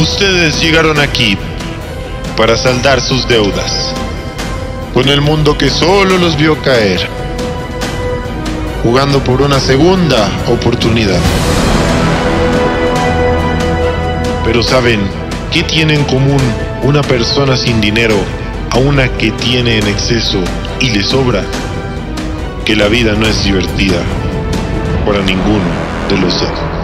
Ustedes llegaron aquí para saldar sus deudas con el mundo que solo los vio caer, jugando por una segunda oportunidad. Pero saben, ¿qué tiene en común una persona sin dinero a una que tiene en exceso y le sobra? Que la vida no es divertida para ninguno de los dos.